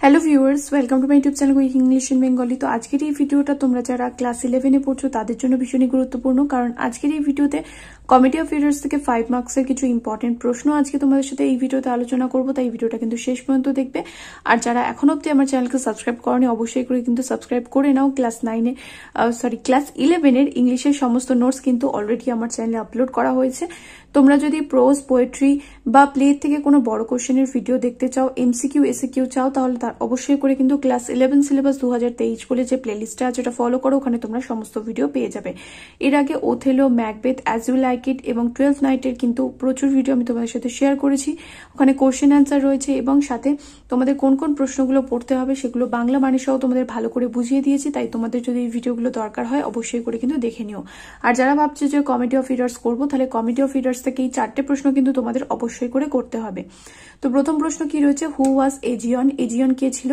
Hello viewers welcome to my YouTube channel weak English in Bengali তো আজকের এই ভিডিওটা তোমরা যারা ক্লাস ইলেভেনে পড়ছো, তাদের জন্য ভীষণই গুরুত্বপূর্ণ। কারণ আজকের এই ভিডিওতে কমিটি অফ রিডার্স থেকে ফাইভ মার্কসের কিছু ইম্পর্টেন্ট প্রশ্ন আজকে তোমাদের সাথে এই ভিডিওতে আলোচনা করব। তাই ভিডিওটা কিন্তু শেষ পর্যন্ত দেখবে। আর যারা এখন অব্দি আমার চ্যানেলকে সাবস্ক্রাইব করেনি, অবশ্যই করে কিন্তু সাবস্ক্রাইব করে নাও। ক্লাস নাইনে সরি ক্লাস ইলেভেনের ইংলিশের সমস্ত নোটস কিন্তু অলরেডি আমার চ্যানেলে আপলোড করা হয়েছে। তোমরা যদি প্রোজ পোয়েট্রি বা প্লে থেকে কোনো বড় কোশ্চেনের ভিডিও দেখতে চাও এমসিকিউ এসিকিউ চাও, তাহলে তার অবশ্যই করে কিন্তু ক্লাস ইলেভেন সিলেবাস দু হাজার তেইশ বলে যে প্লেলিস্টটা আছে ওটা ফলো করো, ওখানে তোমরা সমস্ত ভিডিও পেয়ে যাবে। এর আগে Othello Macbeth as you like it এবং টুয়েলভ নাইটের কিন্তু প্রচুর ভিডিও আমি তোমাদের সাথে শেয়ার করেছি। ওখানে কোশ্চেন অ্যান্সার রয়েছে এবং সাথে তোমাদের কোন কোন প্রশ্নগুলো পড়তে হবে সেগুলো বাংলা মানে তোমাদের ভালো করে বুঝিয়ে দিয়েছি, তাই তোমাদের যদি এই ভিডিওগুলো দরকার হয় অবশ্যই করে কিন্তু দেখে নিও। আর যারা ভাবছ যে কমেডি অফ ইডার্স করব, তাহলে কমেডি অফ ইডার্স থেকে এই চারটে প্রশ্ন কিন্তু তোমাদের অবশ্যই করে করতে হবে। তো প্রথম প্রশ্ন কি রয়েছে? হু ওয়াজ এজিয়ন এজিয়ন কে ছিল?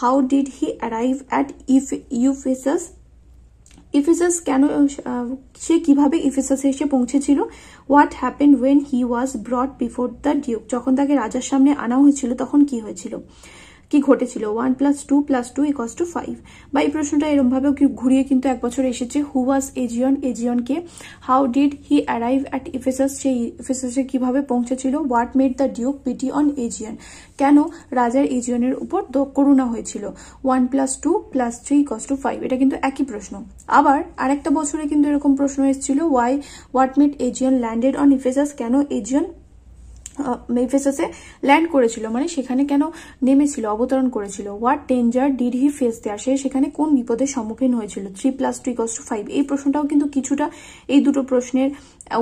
How did he arrive at if Ephesus Ephesus কেন সে কীভাবে ইফেসাসে এসে পৌঁছেছিল? What happen when he was brought before the duke যখন তাকে রাজার সামনে আনা হয়েছিল, তখন কি হয়েছিল? কি ঘটেছিল? One plus two plus two equals to five বা এই প্রশ্নটা এরমভাবেও ঘুরিয়ে কিন্তু এক বছর এসেছে। Who was Aegeon এজিয়নকে how did he arrive at Ephesus সেই ইফেসাসে কীভাবে পৌঁছেছিল? What made the duke pity on Aegeon কেন রাজার এজিয়নের উপর করুণা হয়েছিল? One plus two plus three equals to five এটা কিন্তু একই প্রশ্ন। আবার আরেকটা বছরে কিন্তু এরকম প্রশ্ন এসেছিল why what made Aegeon landed on Ephesus কেন এজিয়ন মেফেসাসে ল্যান্ড করেছিল। মানে সেখানে কেন নেমেছিল, অবতরণ করেছিল? What danger did he face there সে সেখানে কোন বিপদের সম্মুখীন হয়েছিল? Three plus two equals to five এই প্রশ্নটাও কিন্তু কিছুটা এই দুটো প্রশ্নের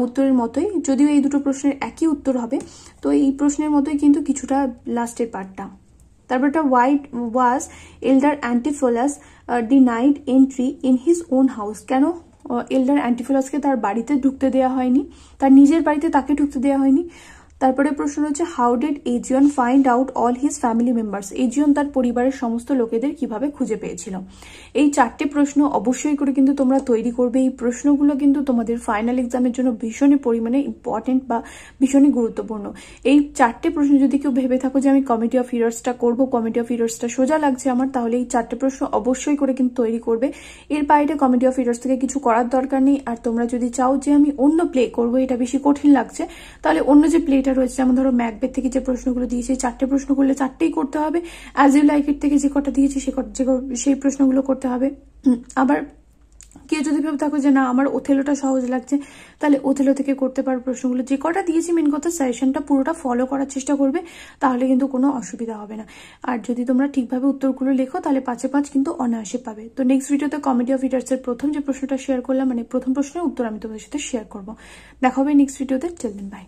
উত্তরের মতোই। যদিও এই দুটো প্রশ্নের একই উত্তর হবে, তো এই প্রশ্নের মতোই কিন্তু কিছুটা লাস্টের পার্টটা তারপরটা why was elder Antipholus denied entry in his own house কেন? এল্ডার অ্যান্টিফোলাসকে তার বাড়িতে ঢুকতে দেওয়া হয়নি। তার নিজের বাড়িতে তাকে ঢুকতে দেওয়া হয়নি। তারপরে প্রশ্ন হচ্ছে how did Aegeon find out all his family members Aegeon তার পরিবারের সমস্ত লোকেদের কীভাবে খুঁজে পেয়েছিল? এই চারটে প্রশ্ন অবশ্যই করে কিন্তু তোমরা তৈরি করবে। এই প্রশ্নগুলো কিন্তু তোমাদের ফাইনাল এক্সামের জন্য ভীষণই পরিমাণে ইম্পর্টেন্ট বা ভীষণই গুরুত্বপূর্ণ। এই চারটে প্রশ্ন যদি কেউ ভেবে থাকো যে আমি কমিটি অফ হিরোসটা করব কমিটি অফ হিরোসটা সোজা লাগছে আমার, তাহলে এই চারটে প্রশ্ন অবশ্যই করে কিন্তু তৈরি করবে। এর বাইরে কমিটি অফ হিরোস থেকে কিছু করার দরকার নেই। আর তোমরা যদি চাও যে আমি অন্য প্লে করব, এটা বেশি কঠিন লাগছে, তাহলে অন্য যে প্লেটা রয়েছে, যেমন ধরো ম্যাকবের থেকে যে প্রশ্নগুলো দিয়েছে, চারটে প্রশ্ন করলে চারটেই করতে হবে। অ্যাজ ইউ লাইক ইট থেকে যে কটা দিয়েছে, সে সেই প্রশ্নগুলো করতে হবে। আবার কেউ যদি ভেবে থাকো যে না, আমার ওথেলোটা সহজ লাগছে, তাহলে ওথেলো থেকে করতে পারো প্রশ্নগুলো। যে কটা দিয়েছি মেন কথা সাজেশনটা পুরোটা ফলো করার চেষ্টা করবে, তাহলে কিন্তু কোনো অসুবিধা হবে না। আর যদি তোমরা ঠিকভাবে উত্তরগুলো লেখো, তাহলে পাঁচে পাঁচ কিন্তু অনায়াসে পাবে। তো নেক্সট ভিডিওতে কমেডি অফ ইটার্সের প্রথম যে প্রশ্নটা শেয়ার করলাম মানে প্রথম প্রশ্নের উত্তর আমি তোমাদের সাথে শেয়ার করব। দেখা হবে নেক্সট ভিডিওতে চলবেন বাই